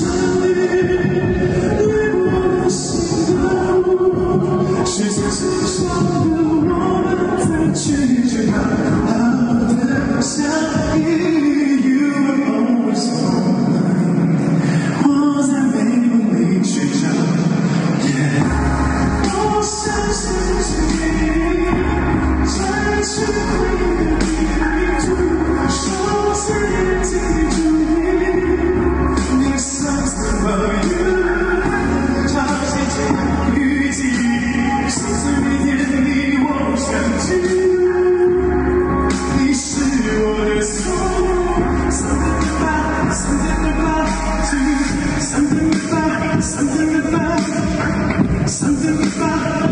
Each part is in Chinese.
soon.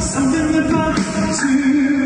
something about you